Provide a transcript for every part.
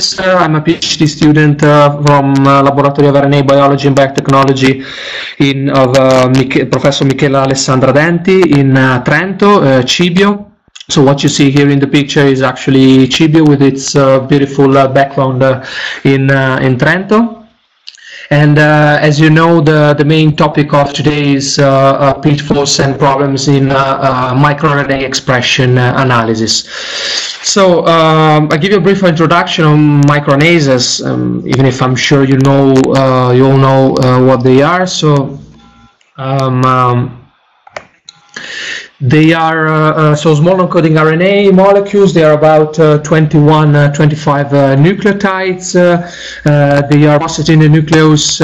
Uh, I'm a PhD student uh, from uh, Laboratory of RNA Biology and Biotechnology in, of Mich Professor Michela Alessandra Denti in Trento, Cibio. So what you see here in the picture is actually Cibio with its beautiful background in, in Trento. And uh, as you know, the, the main topic of today is uh, uh, pitfalls and problems in microRNA expression analysis. So um, I'll give you a brief introduction on microRNAs, um, even if I'm sure you know, you all know what they are. So um, um they are uh, uh, so small non-coding RNA molecules. They are about uh, 21, uh, 25 uh, nucleotides. They are deposited in the nucleus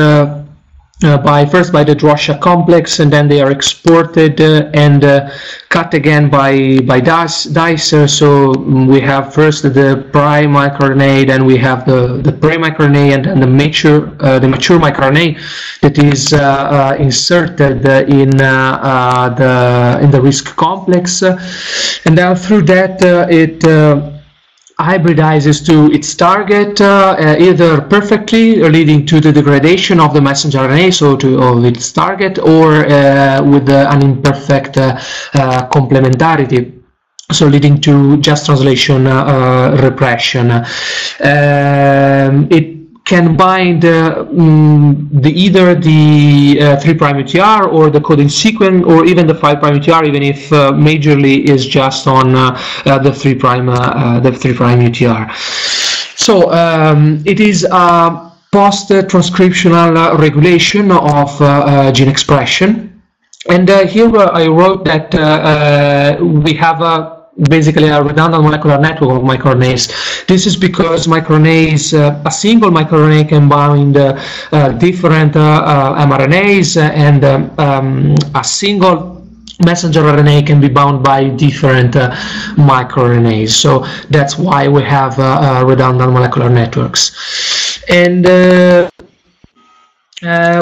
uh, by first by the Drosha complex and then they are exported uh, and uh, cut again by by dicer so mm, we have first the prime microRNA then we have the the pre-microRNA and then the mature uh, the mature microRNA that is uh, uh, inserted in the in the RISC complex. And then through that it hybridizes to its target uh, uh, either perfectly leading to the degradation of the messenger RNA so to of its target or uh, with an imperfect uh, uh, complementarity so leading to just translation uh, repression. Um, it can bind uh, mm, the either the uh, 3 prime UTR or the coding sequence or even the 5 prime UTR even if uh, majorly is just on uh, uh, the 3 prime uh, the 3 prime UTR so um, it is a post transcriptional regulation of gene expression. And here I wrote that we have a basically a redundant molecular network of microRNAs. This is because microRNAs, uh, a single microRNA can bind uh, uh, different uh, uh, mRNAs and um, um, a single messenger RNA can be bound by different uh, microRNAs. So that's why we have redundant molecular networks. And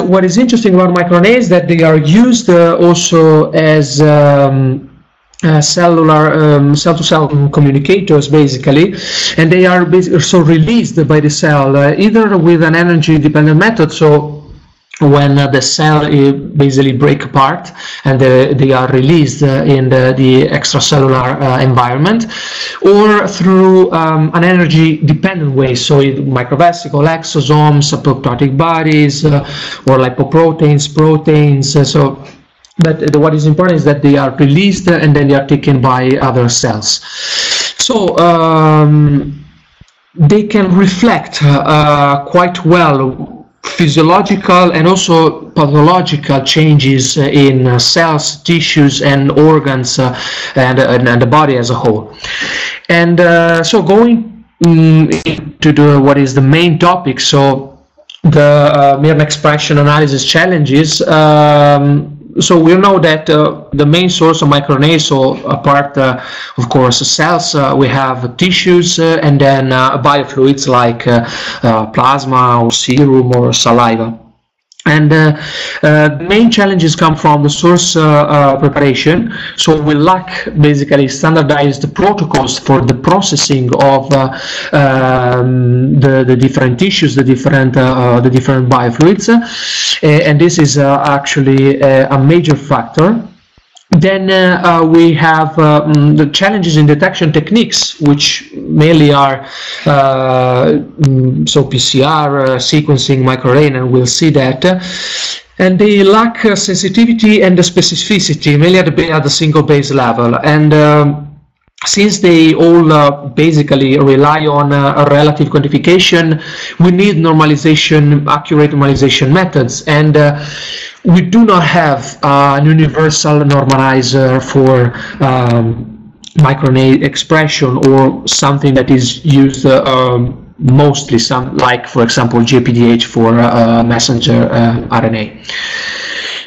what is interesting about microRNAs is that they are used also as um, uh, cellular um, cell-to-cell communicators basically. And they are so released by the cell uh, either with an energy dependent method so when uh, the cell basically break apart and they are released uh, in the, the extracellular uh, environment or through um, an energy dependent way. So microvesicle exosomes apoptotic bodies uh, or lipoproteins proteins so but what is important is that they are released and then they are taken by other cells. So um, they can reflect uh, quite well physiological and also pathological changes in uh, cells, tissues, and organs, uh, and, and, and, the body as a whole. And uh, so going um, into the, what is the main topic, so the uh, expression analysis challenges, um, so we know that uh, the main source of microRNA, so apart, uh, of course, cells, uh, we have tissues uh, and then uh, biofluids like uh, plasma or serum or saliva. And uh, uh, main challenges come from the source uh, uh, preparation. So we lack basically standardized protocols for the processing of uh, um, the, the different tissues, the different uh, the different biofluids, and this is actually a, a major factor then uh, uh, we have uh, mm, the challenges in detection techniques, which mainly are uh, mm, so PCR, uh, sequencing, microRNA, and we'll see that. And they lack sensitivity and the specificity, mainly at the, at the single base level. And um, since they all uh, basically rely on uh, relative quantification, we need normalization, accurate normalization methods. And uh, we do not have uh, an universal normalizer for um, microRNA expression or something that is used uh, um, mostly some like for example GAPDH for uh, messenger RNA.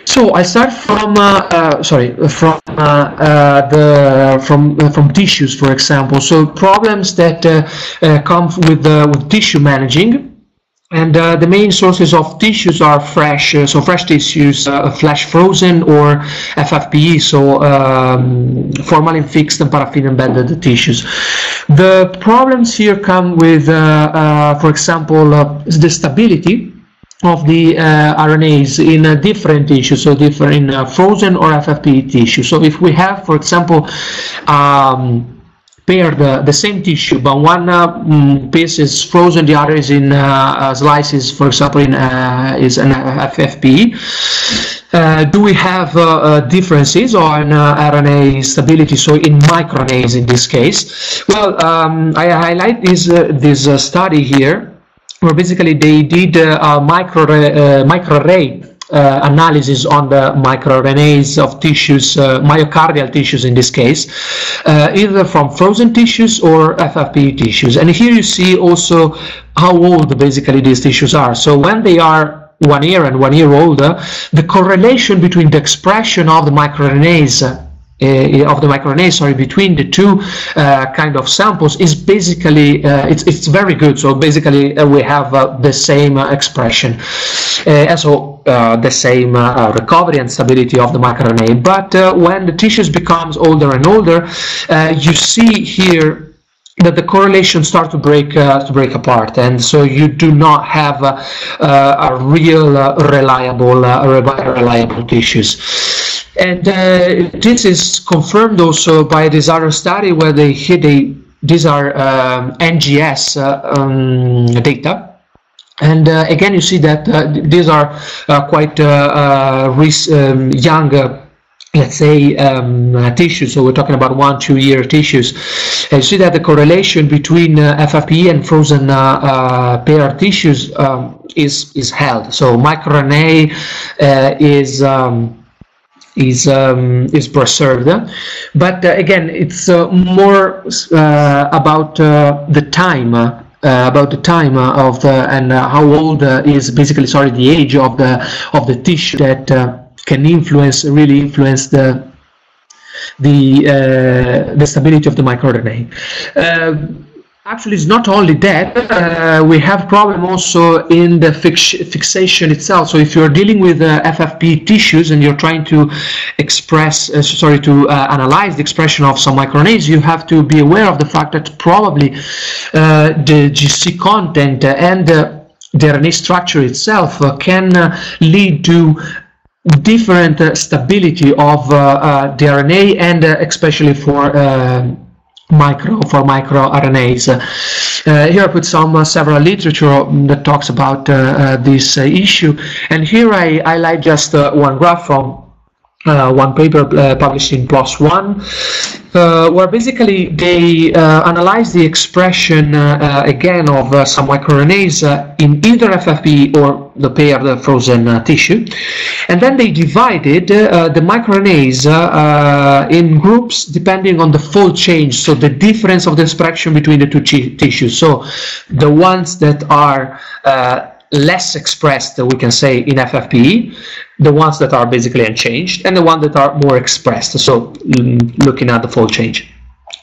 So I start from uh, uh, sorry from uh, the from from tissues for example. So problems that come with with tissue managing and uh, the main sources of tissues are fresh, uh, so fresh tissues, uh, flash frozen or FFPE, so um, formalin fixed and paraffin embedded tissues. The problems here come with, for example, the stability of the RNAs in a different tissue, so different in frozen or FFPE tissue. So if we have, for example, um, pair the, the same tissue, but one uh, piece is frozen, the other is in uh, uh slices, for example, in uh, is an FFP. Uh, do we have uh, differences on RNA stability, so in microRNAs in this case? Well, um, I highlight this, this study here, where basically they did a micro, microarray uh, analysis on the microRNAs of tissues, uh, myocardial tissues in this case, uh, either from frozen tissues or FFPE tissues. And here you see also how old basically these tissues are. So when they are one year and one year older, the correlation between the expression of the microRNAs uh, Uh, of the microRNA, sorry, between the two uh, kind of samples is basically, uh, it's, it's very good. So basically uh, we have uh, the same expression. and so the same recovery and stability of the microRNA. But when the tissues becomes older and older, you see here that the correlations start to break uh, to break apart and so you do not have uh, uh, a real reliable reliable tissues and uh, this is confirmed also by this other study where they hit a, these are um, NGS uh, um, data. And uh, again, you see that these are quite um, young let's say um, uh, tissues. So we're talking about one two year tissues. And you see that the correlation between uh, FFPE and frozen uh, pair tissues um, is is held. So microRNA is um, is um, is preserved. But uh, again, it's uh, more uh, about uh, the time. Uh, about the time of the and how old is basically sorry the age of the of the tissue that can influence really influence the the the stability of the microRNA. Actually, it's not only that, uh, we have problem also in the fix fixation itself. So if you're dealing with uh, FFP tissues and you're trying to express, uh, sorry, to uh, analyze the expression of some microRNAs, you have to be aware of the fact that probably uh, the GC content and the RNA structure itself uh, can lead to different stability of the RNA and especially for micro for microRNAs. Uh, here I put some uh, several literature that talks about uh, uh this uh, issue, and here I highlight just uh, one graph from one paper published in PLOS One, uh, where basically they uh, analyze the expression uh, uh again of uh, some microRNAs uh, in either FFP or the paired frozen tissue, and then they divided the microRNAs in groups depending on the fold change, so the difference of the expression between the two tissues. So the ones that are less expressed, we can say, in FFPE, the ones that are basically unchanged, and the ones that are more expressed, so looking at the fold change.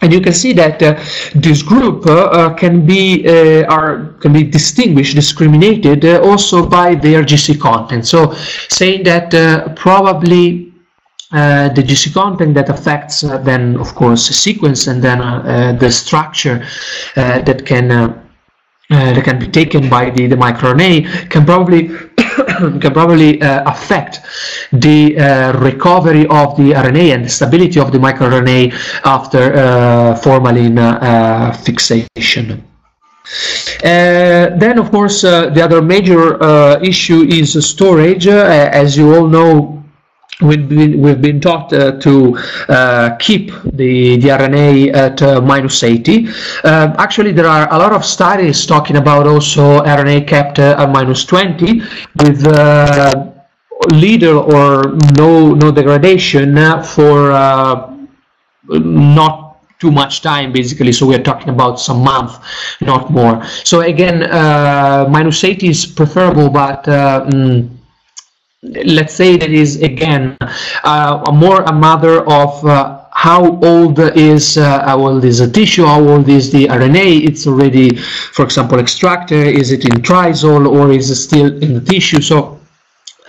And you can see that uh, this group uh, uh, can be uh, are can be distinguished, discriminated uh, also by their GC content. So saying that uh, probably the GC content that affects then, of course, sequence and then the structure that can uh, that can be taken by the, the microRNA can probably can probably uh, affect the uh, recovery of the RNA and the stability of the microRNA after uh, formalin uh, fixation. Then, of course, the other major issue is storage. as you all know, we've been, we've been taught uh, to uh, keep the, the RNA at uh, minus 80. Uh, actually, there are a lot of studies talking about also RNA kept uh, at minus 20 with uh, little or no, no degradation for not too much time basically so we're talking about some month not more so again minus 80 is preferable but mm, let's say that is again uh, more a matter of uh, how old is uh, how old is the tissue, how old is the RNA? It's already, for example, extracted. Is it in TRIzol or is it still in the tissue? So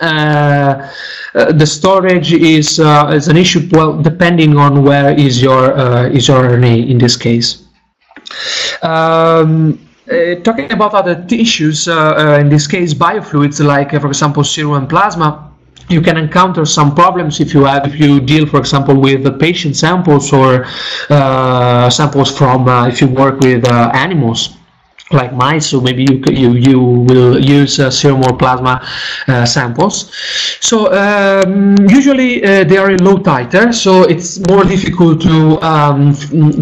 uh, uh, the storage is uh, is an issue. Well, depending on where is your uh, is your RNA in this case. Um, talking about other tissues, uh, in this case, biofluids like, for example, serum and plasma, you can encounter some problems if you have if you deal for example with the patient samples or uh, samples from uh, if you work with uh, animals like mice so maybe you you, you will use uh, serum or plasma uh, samples. So um, usually uh, they are in low titer so it's more difficult to um,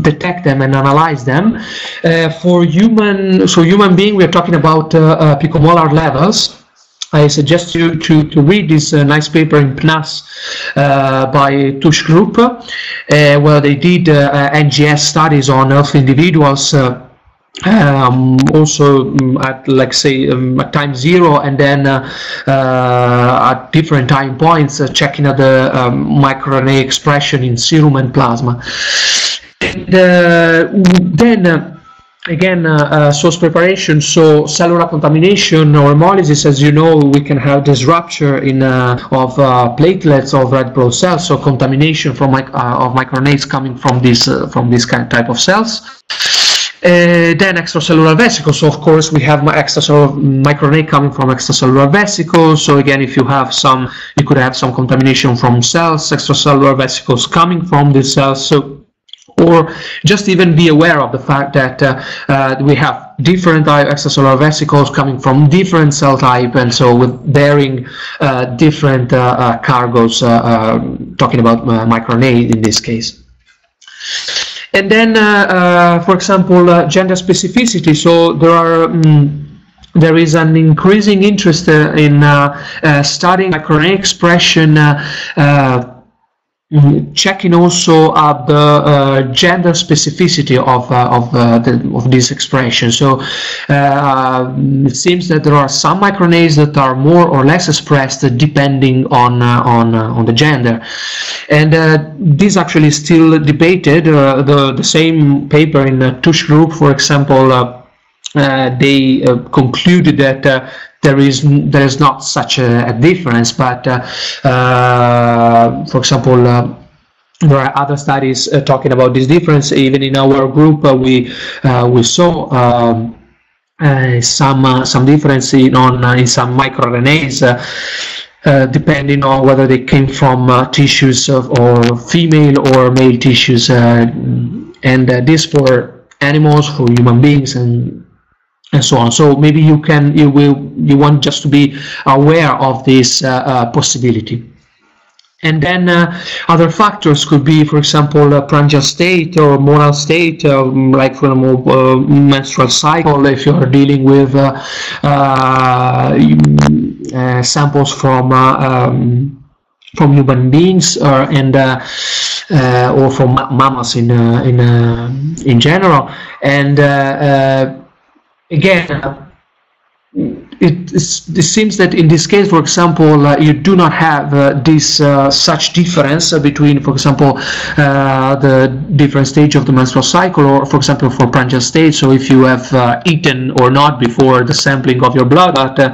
detect them and analyze them. For human so human being we're talking about picomolar levels. I suggest you to, to read this uh, nice paper in PNAS uh, by Tuschl Group, uh, where they did uh, NGS studies on healthy individuals uh, um, also um, at like say um, at time zero and then uh, uh, at different time points uh, checking at the um, microRNA expression in serum and plasma. And then again, uh, uh, source preparation, so cellular contamination or hemolysis, as you know, we can have this rupture in uh, of uh, platelets of red blood cells, so contamination from uh, of microRNAs coming from this uh, from this kind type of cells. Then extracellular vesicles. So of course we have my extracellular microRNA coming from extracellular vesicles. So again, if you have some, you could have some contamination from cells, extracellular vesicles coming from these cells. So or just even be aware of the fact that uh, uh, we have different extracellular vesicles coming from different cell type and so with bearing uh, different uh, uh, cargoes uh, talking about microRNA in this case and then uh, uh, for example uh, gender specificity so there are um, there is an increasing interest in studying microRNA expression Mm-hmm. Checking also at the uh, gender specificity of uh, of, uh, the, of this expression. So uh, it seems that there are some microRNAs that are more or less expressed depending on uh, on uh, on the gender, and this actually is still debated. the the same paper in the Tuschl group, for example. they concluded that there is there is not such a, a difference. But uh, uh, for example there are other studies uh, talking about this difference. Even in our group, uh, we uh, we saw um, some some difference in on in some microRNAs. depending on whether they came from tissues of, or female or male tissues, and this for animals, for human beings, and and so on. So maybe you can you will you want just to be aware of this uh, uh, possibility. And then uh, other factors could be, for example, uh, prandial state or moral state, um, like for example, uh, menstrual cycle. If you are dealing with uh, samples from um, from human beings or and or from mammals in in in general, and again, it, it, seems that in this case, for example, uh, you do not have uh, this uh, such difference between, for example, uh, the different stage of the menstrual cycle, or for example, for prandial stage. So if you have uh, eaten or not before the sampling of your blood, but uh,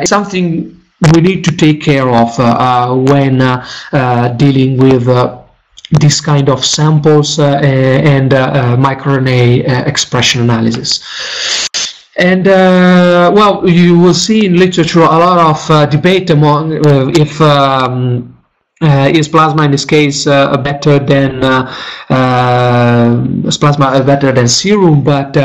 it's something we need to take care of when dealing with this kind of samples uh, and uh, uh, microRNA expression analysis. And uh, well, you will see in literature a lot of uh, debate among uh, if um, is plasma in this case better than plasma better than serum, but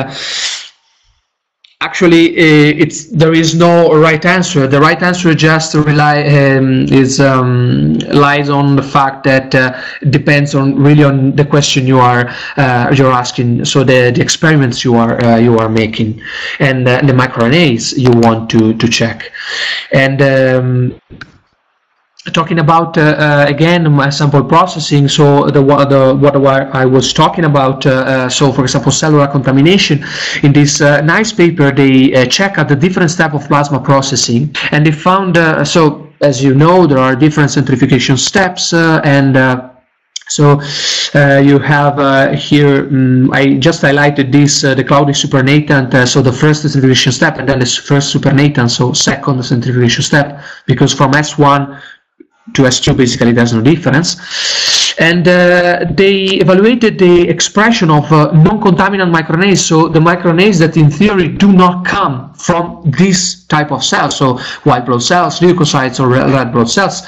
actually uh, it's there is no right answer. The right answer just rely um, is um, lies on the fact that uh, depends on really on the question you are uh, you're asking. So the, the experiments you are uh, you are making and uh, the microRNAs you want to to check. And um, talking about uh, uh, again my sample processing. So the, the what I was talking about uh, uh, so for example cellular contamination. In this uh, nice paper they uh, check out the different step of plasma processing and they found so as you know there are different centrifugation steps and So uh, you have uh, here, um, I just highlighted this, uh, the Claudic supernatant, so the first centrifugation step and then the first supernatant, so second centrifugation step, because from S1 to S2 basically there's no difference and uh, they evaluated the expression of uh, non-contaminant microRNAs, so the microRNAs that in theory do not come from this type of cells, so white blood cells, leukocytes, or red blood cells.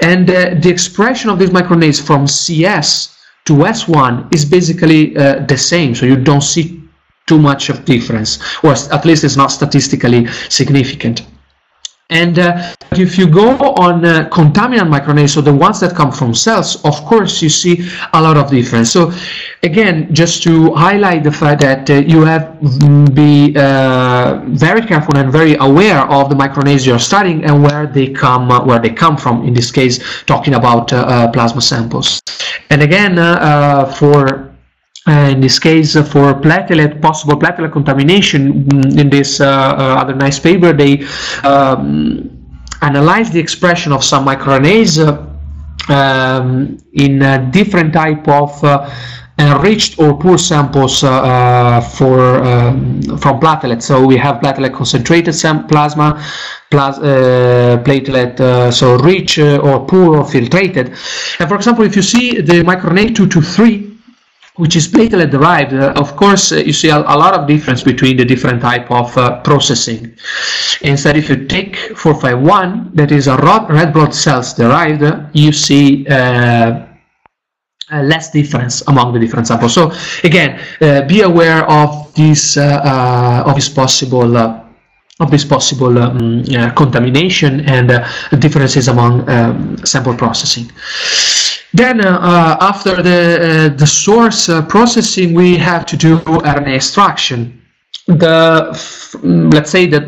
And uh, the expression of these microRNAs from CS to S1 is basically uh, the same, so you don't see too much of difference, or at least it's not statistically significant. And uh, if you go on uh, contaminant microRNA, so the ones that come from cells, of course you see a lot of difference. So again, just to highlight the fact that uh, you have be uh, very careful and very aware of the microRNAs you're studying and where they come, uh, where they come from. In this case, talking about uh, plasma samples. And again, for uh, in this case, uh, for platelet, possible platelet contamination, mm, in this uh, other nice paper, they um, analyzed the expression of some microRNAs um, in different type of uh, enriched or poor samples uh, uh, for um, from platelets. So we have platelet concentrated plasma, plas platelet so rich or poor or filtrated. And for example, if you see the microRNA 223 which is platelet derived, uh, of course, uh, you see a, a, lot of difference between the different type of uh, processing. Instead, if you take 451, that is a red blood cells derived, you see uh, less difference among the different samples. So again, uh, be aware of this uh, of this possible of this possible um, contamination and differences among um, sample processing. Then uh, uh, after the, uh, the source processing, we have to do RNA extraction the let's say that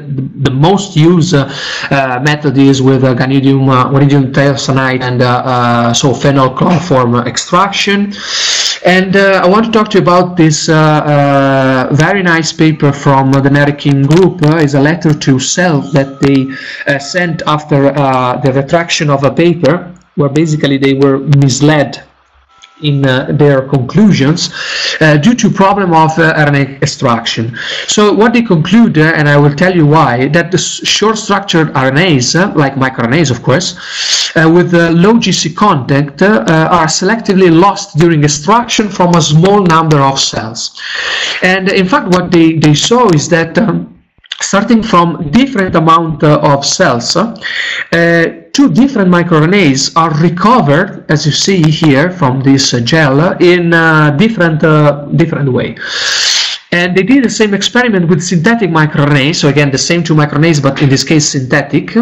the most used uh, uh, method is with uh, Guanidinium, uh, Guanidinium thiocyanate and so phenol chloroform extraction. And I want to talk to you about this very nice paper from the Kim group. is a letter to Cell that they sent after the retraction of a paper where basically they were misled in uh, their conclusions uh, due to problem of uh, RNA extraction. So what they conclude, uh, and I will tell you why, that the short structured RNAs, uh, like microRNAs of course, uh, with low GC content are selectively lost during extraction from a small number of cells. And in fact what they, they saw is that um, starting from different amount of cells, two different microRNAs are recovered, as you see here from this gel, in a different, uh, different way. And they did the same experiment with synthetic microRNAs, so again, the same two microRNAs, but in this case, synthetic.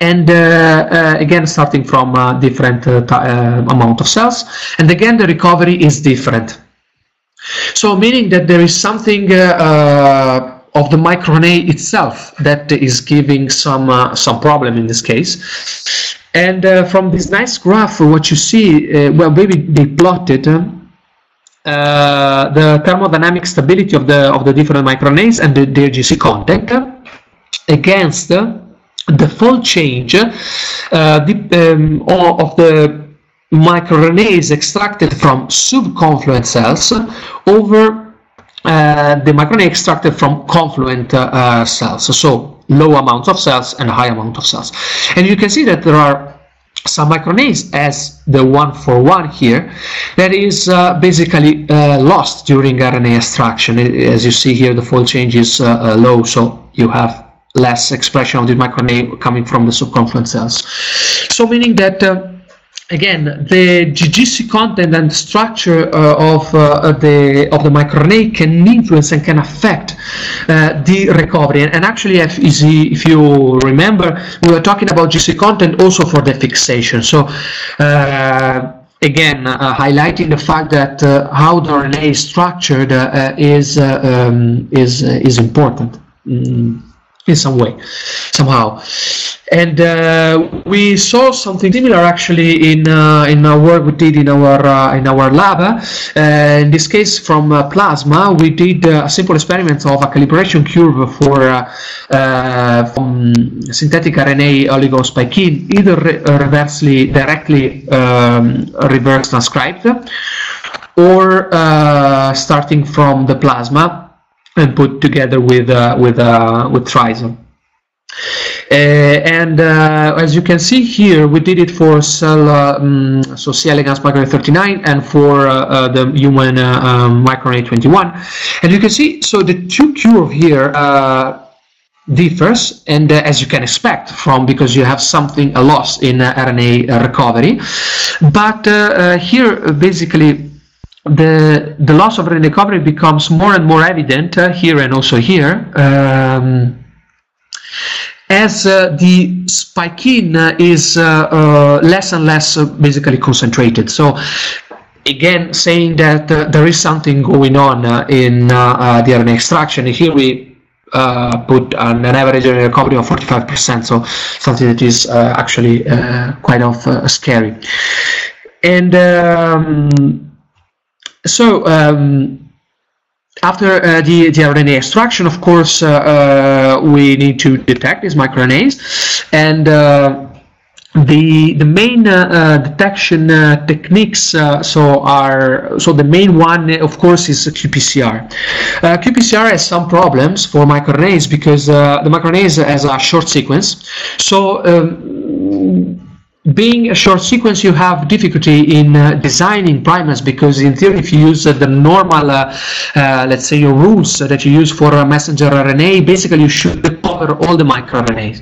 And uh, uh, again, starting from a different uh, uh, amount of cells. And again, the recovery is different. So meaning that there is something uh, of the microRNA itself that is giving some uh, some problem in this case. And uh, from this nice graph, what you see, uh, well, maybe they plotted uh, the thermodynamic stability of the of the different microRNAs and the, their GC content against the fold change uh, the, um, of the microRNAs extracted from subconfluent cells over uh, the microRNA extracted from confluent uh, uh, cells, so low amounts of cells and high amount of cells. And you can see that there are some microRNAs as the one for one here that is uh, basically uh, lost during RNA extraction. As you see here, the fold change is uh, low, so you have less expression of the microRNA coming from the subconfluent cells. So meaning that again, the GGC content and structure uh, of uh, the of the microRNA can influence and can affect uh, the recovery. And, and actually, if, if, you remember, we were talking about GC content also for the fixation. So. Uh, again, uh, highlighting the fact that uh, how the RNA is structured is um, is is important. Mm. In some way, somehow. And uh, we saw something similar actually in uh, in our work we did in our uh, in our lab. Uh, in this case, from uh, plasma, we did uh, a simple experiment of a calibration curve for from synthetic RNA oligo spike-in, either re reversely directly um, reverse transcribed, or starting from the plasma and put together with uh, with uh, with TRIzol. Uh, and uh, as you can see here, we did it for cell, um, so C. elegans microRNA 39 and for uh, the human um, microRNA 21. And you can see, so the two curve here differs and uh, as you can expect from because you have something a loss in uh, RNA recovery but uh, here basically the the loss of recovery becomes more and more evident uh, here and also here um, as uh, the spike-in uh, is uh, uh, less and less uh, basically concentrated. So again, saying that there is something going on in the RNA extraction. Here we put an, an average recovery of 45%, so something that is actually quite of scary. And um, so um, after uh, the, the RNA extraction, of course, uh, uh, we need to detect these microRNAs, and uh, the the main uh, uh, detection techniques so are so the main one, of course, is qPCR. qPCR has some problems for microRNAs because the microRNAs has a short sequence, so. Um, being a short sequence, you have difficulty in uh, designing primers because in theory, if you use uh, the normal, uh, uh let's say your rules that you use for messenger RNA, basically you should cover all the microRNAs.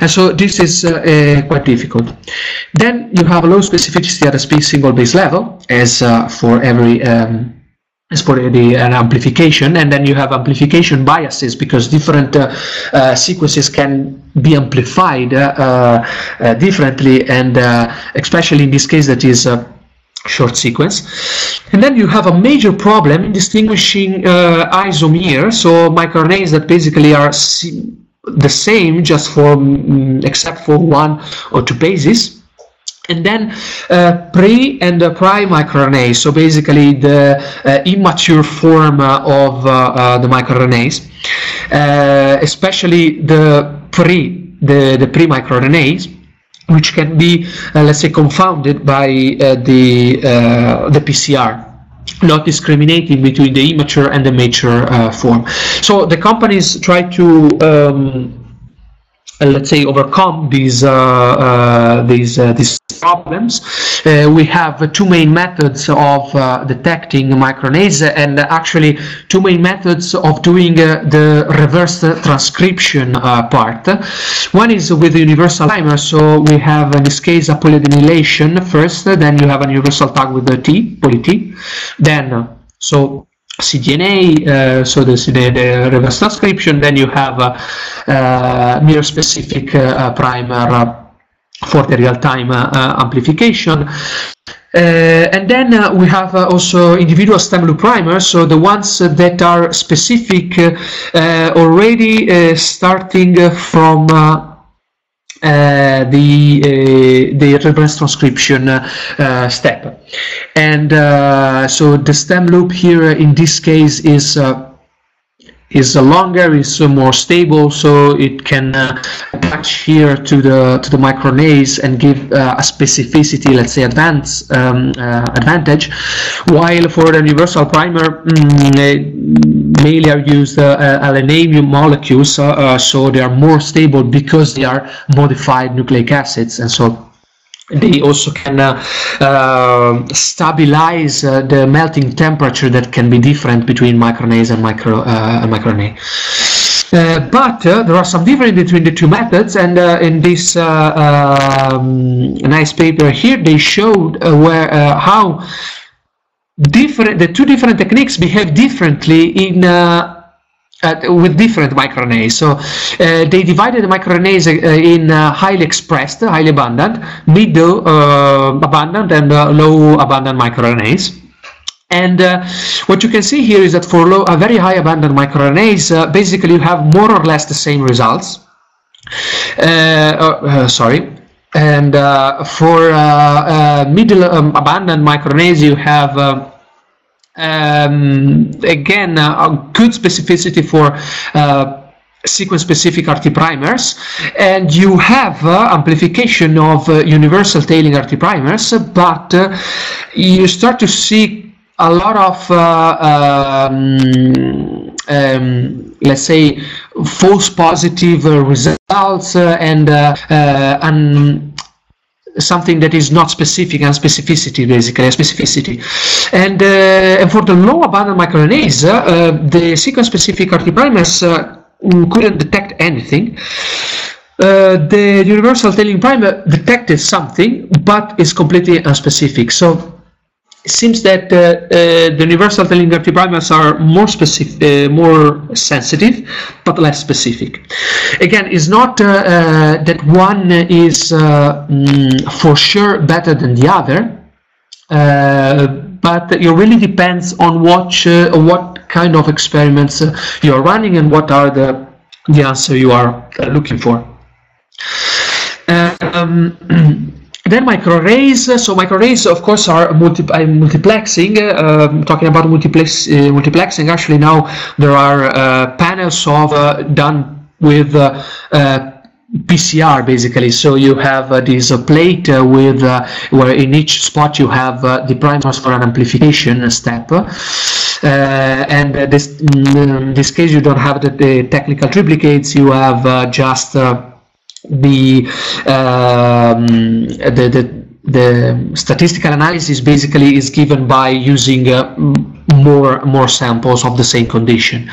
And so this is uh, uh, quite difficult. Then you have low specificity at a single base level, as for every um, is for the an amplification and then you have amplification biases because different uh, uh, sequences can be amplified uh, uh differently and uh, especially in this case that is a short sequence. And then you have a major problem in distinguishing uh, isomiR so microRNAs that basically are the same just for mm, except for one or two bases and then uh, pre and uh, prime microRNA, so basically the uh, immature form uh, of uh, uh, the microRNAs, especially the pre, the, the pre-microRNAs, which can be, let's say, confounded by the, the PCR not discriminating between the immature and the mature form. So the companies try to um, let's say overcome these these these problems. we have two main methods of detecting microRNAs and actually two main methods of doing the reverse transcription part. One is with the universal primer, so we have in this case a polyadenylation first, then you have a universal tag with the T, poly T, then so cDNA, uh, so the, the reverse transcription, then you have a, uh, mirror specific uh, primer uh, for the real-time uh, uh amplification. Uh, and then uh, we have also individual stem loop primers, so the ones that are specific already starting from uh, the uh, the reverse transcription uh, step and so the stem loop here in this case is is longer, is more stable, so it can uh, attach here to the to the microRNAs and give uh, a specificity, let's say, advance um, uh, advantage. While for the universal primer, mm, mainly are used uh, LNA molecules, so they are more stable because they are modified nucleic acids, and so they also can uh, uh, stabilize uh, the melting temperature that can be different between microRNAs and micro uh, microRNA. Uh, but uh, there are some difference between the two methods, and in this um, nice paper here, they showed where how different the two different techniques behave differently in uh, with different microRNAs. So uh, they divided the microRNAs uh, in uh, highly expressed, highly abundant, middle uh, abundant, and uh, low abundant microRNAs. And what you can see here is that for low, a very high abundant microRNAs, basically you have more or less the same results. Sorry. And for middle um, abundant microRNAs, you have um, again a good specificity for sequence-specific RT primers, and you have uh, amplification of uh, universal tailing RT primers, but uh, you start to see a lot of uh, um, um, let's say false positive uh, results uh, and and something that is not specific and specificity basically a specificity. And, uh, and for the low abundant microRNAs uh, the sequence specific RT primers uh, couldn't detect anything. The universal tailing primer detected something but is completely unspecific. So it seems that uh, uh, the universal tailing primers are more specific, uh, more sensitive, but less specific. Again, it's not that one is mm, for sure better than the other, but it really depends on what what kind of experiments you are running and what are the the answer you are looking for. Um, Then microarrays. So microarrays, of course, are multi multiplexing. Uh, talking about multiplex uh, multiplexing, actually now there are uh, panels of uh, done with uh, uh, PCR basically. So you have this plate with where in each spot you have the primers for an amplification step. and this, in this case, you don't have the, the technical triplicates. You have just the, um, the, the the statistical analysis basically is given by using uh, more more samples of the same condition.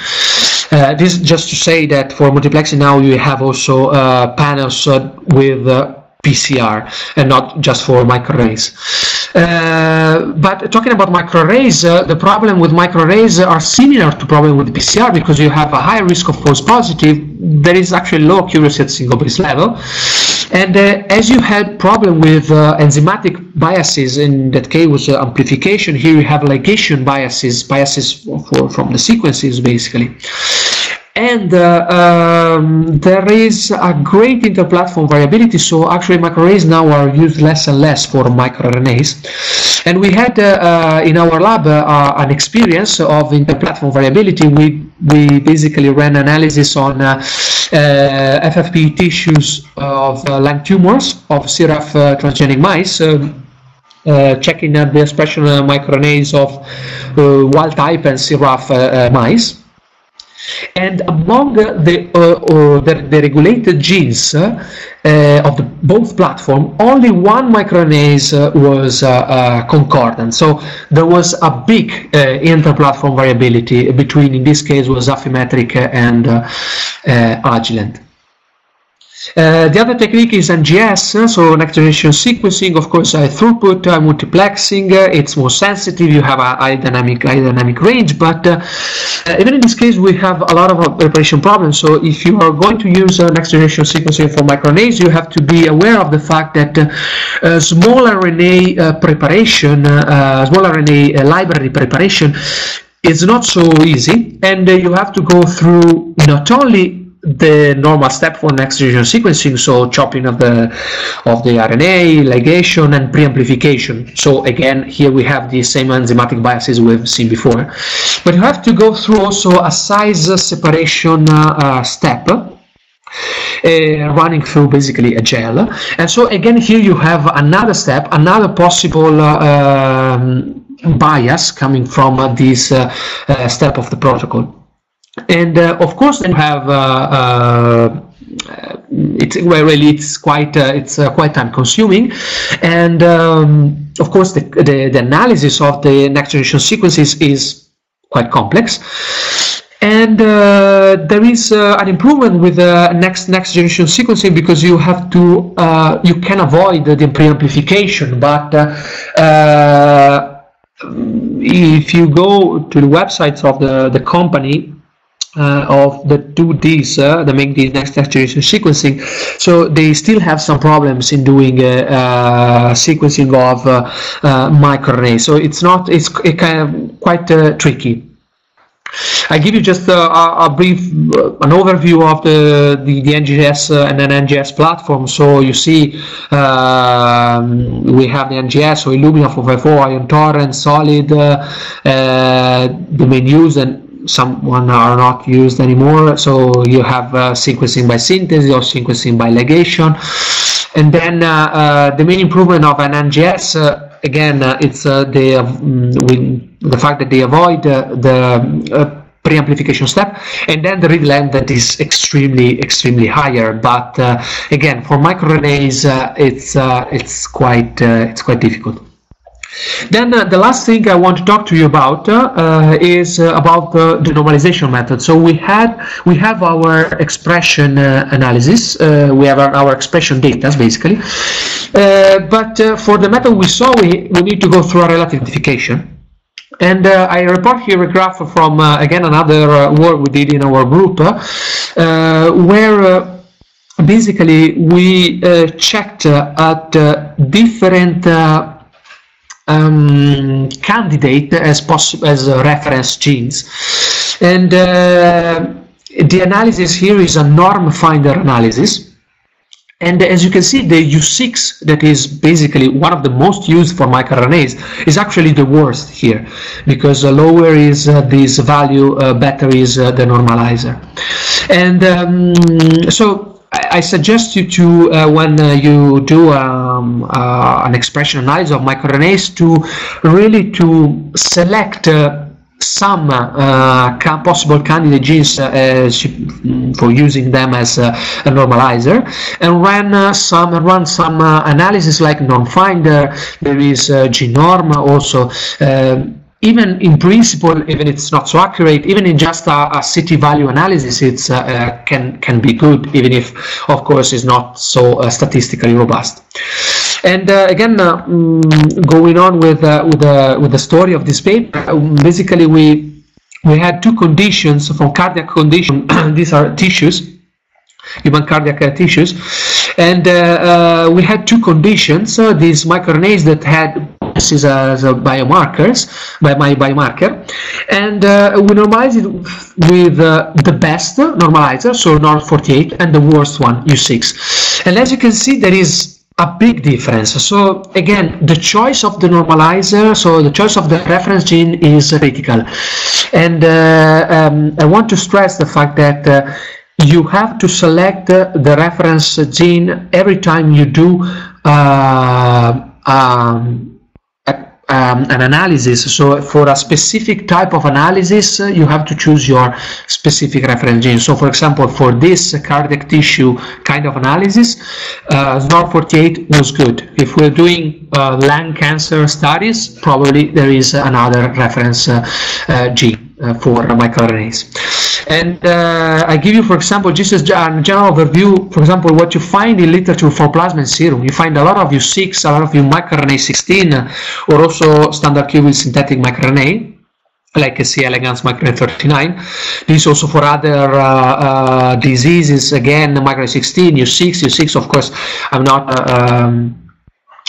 Uh, this is just to say that for multiplexing now you have also uh, panels uh, with uh, PCR and not just for microarrays. Uh, but talking about microarrays, uh, the problem with microarrays are similar to problem with PCR because you have a high risk of false positive. There is actually low accuracy at single base level. And uh, as you had problem with uh, enzymatic biases, in that case was uh, amplification, here you have ligation biases, biases for, for, from the sequences basically and uh, um, there is a great interplatform variability so actually microarrays now are used less and less for microRNAs and we had uh, uh, in our lab an experience of interplatform variability we we basically ran analysis on uh, uh, FFP tissues of lung tumors of CRAF transgenic mice um, uh, checking the expression of microRNAs of uh, wild type and uh, mice. And among the, uh, uh, the, the, regulated genes uh, uh of the, both platform, only one microRNase uh, was uh, concordant. So there was a big inter-platform variability between, in this case, was Affymetrix and Agilent. Uh, the other technique is NGS, so next generation sequencing. Of course, uh, throughput, uh, multiplexing. Uh, it's more sensitive. You have a high dynamic, high dynamic range. But uh, uh, even in this case, we have a lot of preparation problems. So if you are going to use next generation sequencing for microRNAs, you have to be aware of the fact that small RNA preparation, small RNA library preparation, is not so easy, and you have to go through not only the normal step for next generation sequencing so chopping of the of the RNA ligation and preamplification. So again here we have the same enzymatic biases we've seen before. But you have to go through also a size separation uh, uh, step uh, running through basically a gel. And so again here you have another step another possible uh, um, bias coming from uh, this uh, step of the protocol and uh, of course then you have uh, uh, it's well really it's quite uh, it's uh, quite time consuming and um, of course the, the, the analysis of the next generation sequences is quite complex. And uh, there is an improvement with the next next generation sequencing because you have to you can avoid the pre-amplification. But if you go to the websites of the, the company uh, of the two Ds uh, that make the next generation sequencing. So they still have some problems in doing uh, uh sequencing of uh, microRNA. So it's not, it's it kind of quite tricky. I give you just a, a brief an overview of the the, the NGS and then NGS platform. So you see um, we have the NGS, so Illumina 454, Ion Torrent, Solid, the main use and some one are not used anymore. So you have uh, sequencing by synthesis or sequencing by ligation. And then uh, uh, the main improvement of an NGS, uh, again, it's the, um, the fact that they avoid the pre-amplification step and then the read length that is extremely extremely higher but again for microRNAs it's it's quite it's quite difficult then uh, the last thing I want to talk to you about uh, is uh, about the, normalization method. So we had we have our expression uh, analysis, uh, we have our, our, expression data basically, uh, but for the method we saw we, we need to go through a relative identification. And I report here a graph from again another work we did in our group where basically we checked at different um, candidate as possible as reference genes and uh, the analysis here is a NormFinder analysis and as you can see, the U6, that is basically one of the most used for microRNAs, is actually the worst here, because uh, lower is uh, this value, uh, better is uh, the normalizer. And um, so I suggest you to, uh, when uh, you do um, uh, an expression analysis of microRNAs, to really to select uh, some uh, possible candidate genes uh, for using them as a, normalizer. And run some run some analysis like NormFinder there is geNorm also even in principle, even it's not so accurate, even in just a, a CT value analysis, it's uh, uh, can can be good, even if, of course, it's not so uh, statistically robust. And uh, again, uh, mm, going on with uh, with the with the story of this paper, basically we we had two conditions from cardiac condition. These are tissues human cardiac uh, tissues. And uh, uh, we had two conditions, these microRNAs that had as, as a biomarkers by my biomarker. And uh, we normalize it with uh, the best normalizer so norm 48 and the worst one u6 and as you can see there is a big difference. So again the choice of the normalizer so the choice of the reference gene is critical. And uh, um, I want to stress the fact that you have to select the reference gene every time you do uh, um, um, an analysis. So for a specific type of analysis, uh, you have to choose your specific reference gene. So for example, for this cardiac tissue kind of analysis, uh, SNORD48 was good. If we're doing uh, lung cancer studies, probably there is another reference uh, uh, gene for microRNAs. And uh, I give you, for example, just a general overview, for example, what you find in literature for plasma serum. You find a lot of U6, a lot of U microRNA 16, or also standard Q with synthetic microRNA like C. elegans microRNA 39. This also for other uh, uh, diseases, again, microRNA 16, U6, U6, of course, I'm not uh, um,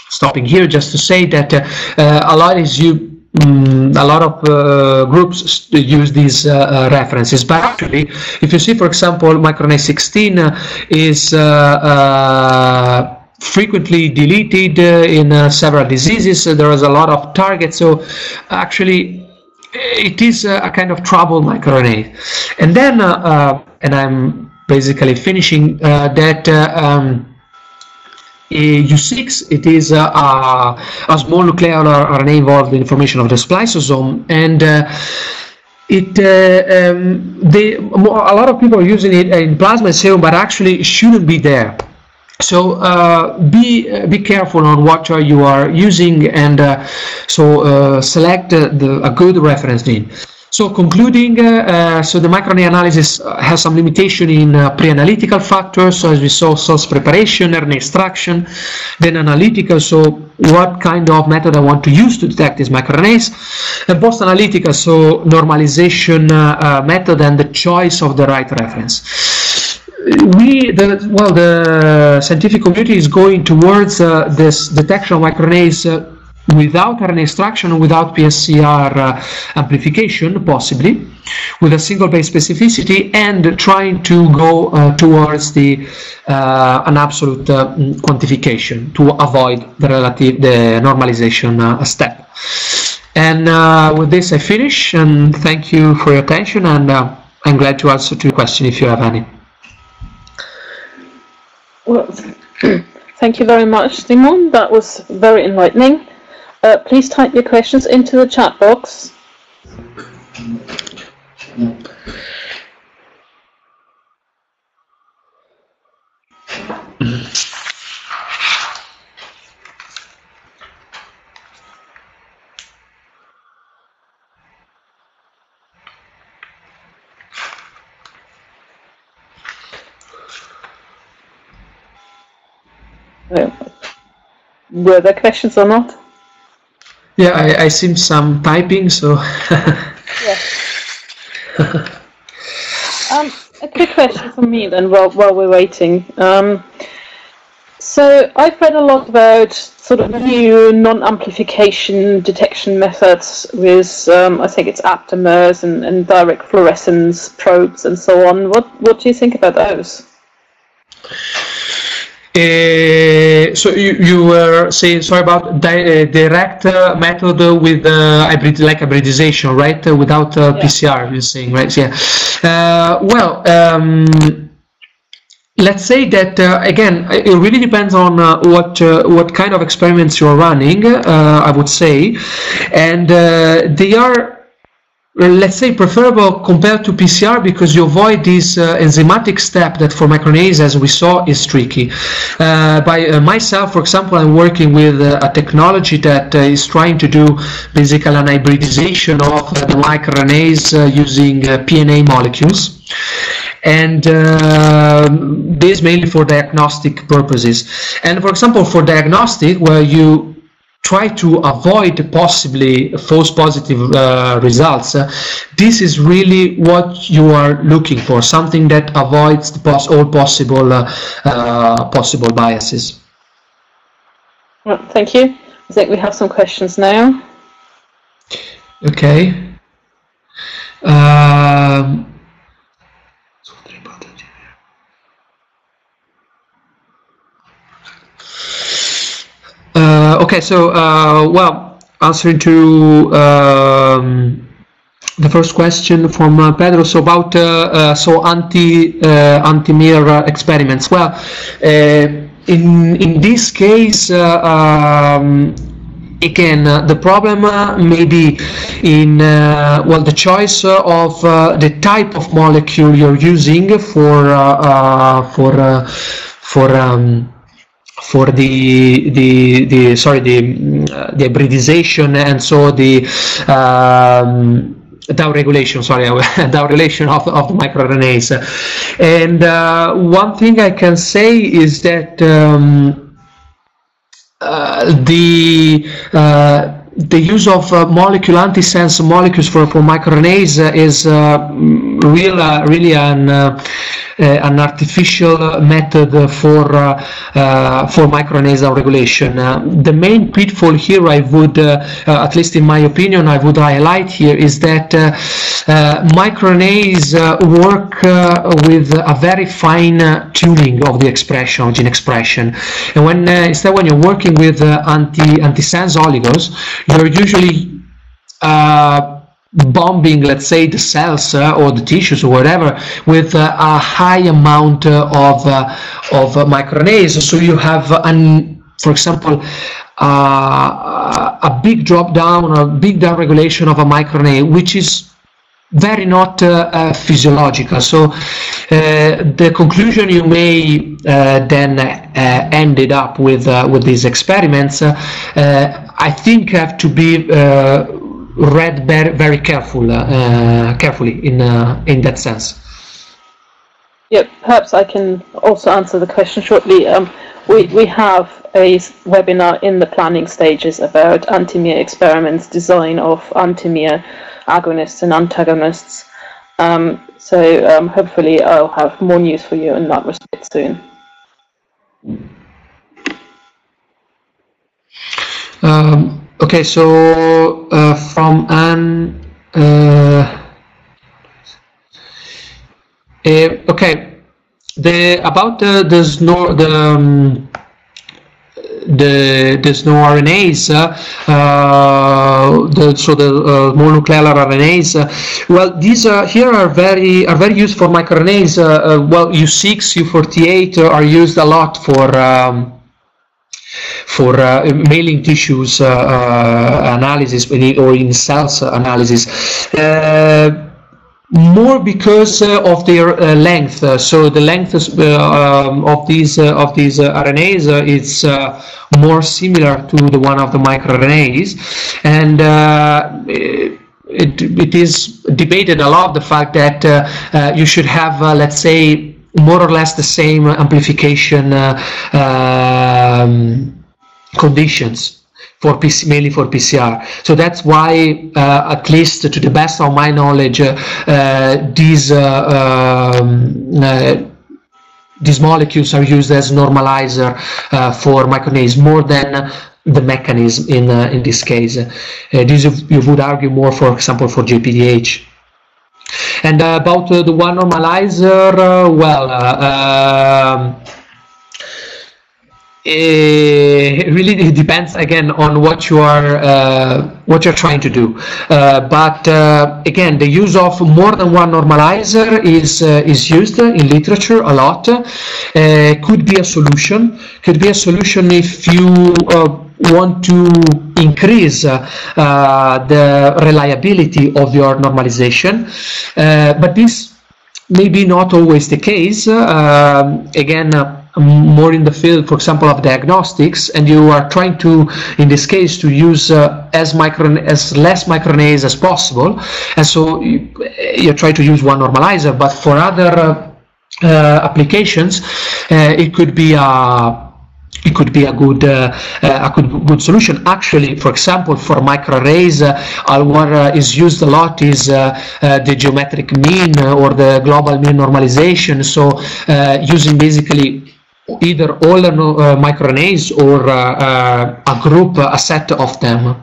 stopping here just to say that uh, uh, a lot is you Mm, a lot of uh, groups use these uh, uh, references but actually if you see for example microRNA 16 uh, is uh, frequently deleted in several diseases there is a lot of targets so actually it is a kind of trouble microRNA and then and I'm basically finishing that um, U6, it is uh, a, small nuclear RNA involved in the formation of the spliceosome, and uh, it uh, um, a lot of people are using it in plasma serum, but actually shouldn't be there. So uh, be uh, be careful on what you are using, and uh, so select the, a good reference gene. So concluding, uh, so the microRNA analysis has some limitation in uh, pre-analytical factors, so as we saw, source preparation, RNA extraction, then analytical, so what kind of method I want to use to detect these microRNAs, and post-analytical, so normalization uh, method and the choice of the right reference. We the well the scientific community is going towards uh, this detection of microRNAs uh, without RNA extraction, without PSCR uh, amplification, possibly, with a single base specificity, and trying to go uh, towards the uh, an absolute uh, quantification to avoid the relative the normalization uh, step. And uh, with this, I finish, and thank you for your attention, and I'm glad to answer to your question if you have any. Well, thank you very much, Simon. That was very enlightening. Uh, please type your questions into the chat box. Were there questions or not? Yeah, I, I see some typing, so. yeah. um, a quick question from me then, while while we're waiting. Um, so I've read a lot about sort of new non-amplification detection methods with, um, I think it's aptamers and, and direct fluorescence probes and so on. What what do you think about those? Uh, so you, you were saying sorry about di uh, direct uh, method with hybrid like hybridization, right? without yeah. PCR, you're saying, right? Yeah. well. Um, let's say that uh, again it really depends on uh, what uh, what kind of experiments you're running I would say and they are let's say preferable compared to PCR because you avoid this uh, enzymatic step that for microRNAs as we saw is tricky. Uh, by uh, myself for example I'm working with uh, a technology that uh, is trying to do basically an hybridization of uh, the microRNAs using PNA molecules and uh, this mainly for diagnostic purposes and for example for diagnostic where you try to avoid possibly false positive uh, results. Uh, this is really what you are looking for, something that avoids pos all possible uh, uh, possible biases. Well, thank you. I think we have some questions now. Okay. Um, Uh, okay, so uh, well, answering to um, the first question from uh, Pedro, so about uh, uh, so anti uh, anti-miR experiments. Well, in in this case. Um, again uh, the problem uh, may be in uh, well the choice of the type of molecule you're using for for for um, for the the the sorry the the hybridization and so the um, down regulation, sorry, down of, of the microRNAs. And uh, one thing I can say is that um, uh, the uh, the use of uh, molecule antisense molecules for, for microRNAs is uh, real, uh, really an uh, uh, an artificial method for uh, uh, for micronasal regulation. Uh, the main pitfall here, I would, uh, at least in my opinion, I would highlight here is that microRNAs work with a very fine tuning of the expression, gene expression, and when instead when you're working with anti antisense oligos, you're usually uh, bombing, let's say, the cells uh, or the tissues or whatever with uh, a high amount uh, of uh, of uh, microRNAs. So you have, an, for example, uh, a big drop down a big down regulation of a microRNA, which is very not physiological. So the conclusion you may then ended up with with these experiments, I think, have to be read very, very careful, uh, carefully in uh, in that sense. Yep, perhaps I can also answer the question shortly. Um, we, we have a webinar in the planning stages about anti-Mir experiments, design of anti-Mir agonists and antagonists. Um, so um, hopefully I'll have more news for you in that respect soon. Um, okay, so uh, from Anne. Uh, uh, okay, the about the the snow the um, the the snoRNAs, uh, uh, the, so the uh, mononuclear RNAs. Well, these are here are very are very used for microRNAs. Well, U6, U48 are used a lot for. Um, for uh, mailing tissues uh, uh, analysis or in cells analysis more because uh, of their uh, length. Uh, so the length um, of these of these RNAs is more similar to the one of the microRNAs, and it, it is debated a lot the fact that you should have, let's say, more or less the same amplification um, conditions for PC, mainly for PCR. So that's why, uh, at least to the best of my knowledge, uh, uh these uh, um, uh, these molecules are used as normalizer for microRNAs more than the mechanism in in this case. this you would argue more, for example, for GAPDH. And about the one normalizer, well. Um, it really depends again on what you are uh, what you're trying to do uh, but uh, again the use of more than one normalizer is uh, is used in literature a lot uh, could be a solution could be a solution if you uh, want to increase the reliability of your normalization. But this may be not always the case. Um, again more in the field, for example, of diagnostics, and you are trying to, in this case, to use uh, as micron as less microRNAs as possible, and so you, you try to use one normalizer. But for other uh, uh, applications, uh, it could be a it could be a good uh, uh, a good, good solution. Actually, for example, for microarrays, uh, what uh, is used a lot is uh, uh, the geometric mean or the global mean normalization. So using basically either all uh, microRNAs or a group, a set of them.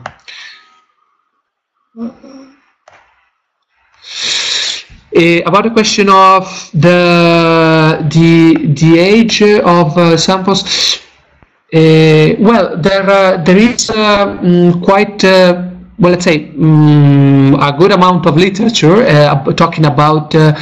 Uh, about the question of the the the age of uh, samples, well, there there is mm, quite well, let's say um, a good amount of literature uh, talking about uh,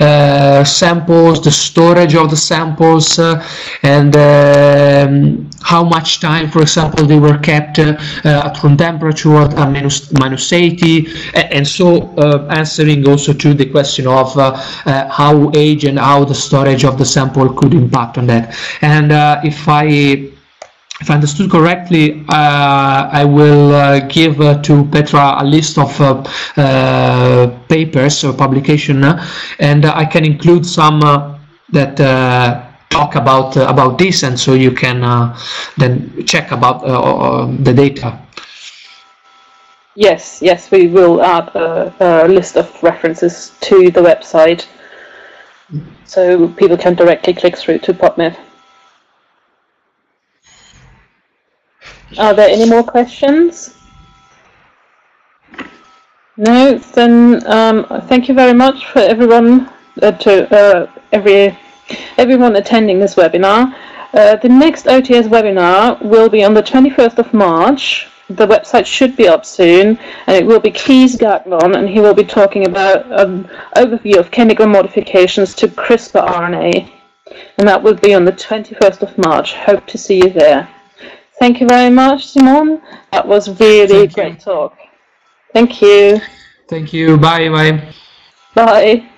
uh, samples, the storage of the samples, uh, and um, how much time, for example, they were kept uh, at room temperature at minus, minus 80, and so uh, answering also to the question of how age and how the storage of the sample could impact on that. And if I if I understood correctly, uh, I will uh, give uh, to Petra a list of uh, uh, papers or publication, uh, and I can include some that talk about about this, and so you can then check about the data. Yes, yes, we will add a, a list of references to the website, so people can directly click through to PubMed. Are there any more questions? No, then um, thank you very much for everyone uh, to uh, every everyone attending this webinar. Uh, the next OTS webinar will be on the 21st of March. The website should be up soon, and it will be Keith Gagnon, and he will be talking about an overview of chemical modifications to CRISPR RNA, and that will be on the 21st of March. Hope to see you there. Thank you very much, Simon. That was really Thank great you. talk. Thank you. Thank you. Bye. Bye. Bye.